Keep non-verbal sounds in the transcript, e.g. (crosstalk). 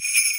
you (laughs)